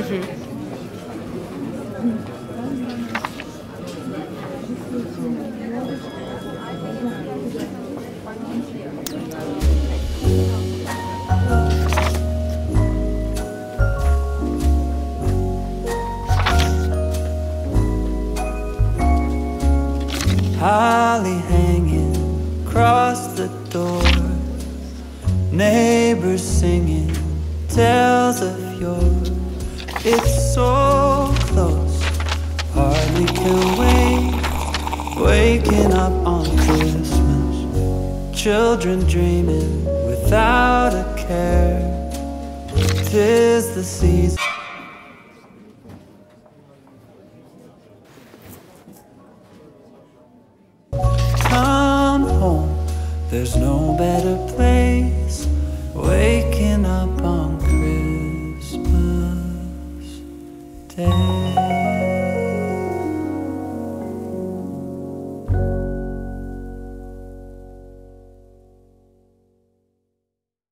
Mm-hmm. Holly hanging across the door. Neighbors singing tales of yore. It's so close, hardly can wait. Waking up on Christmas, children dreaming without a care. Tis the season. Come home, there's no bed tell.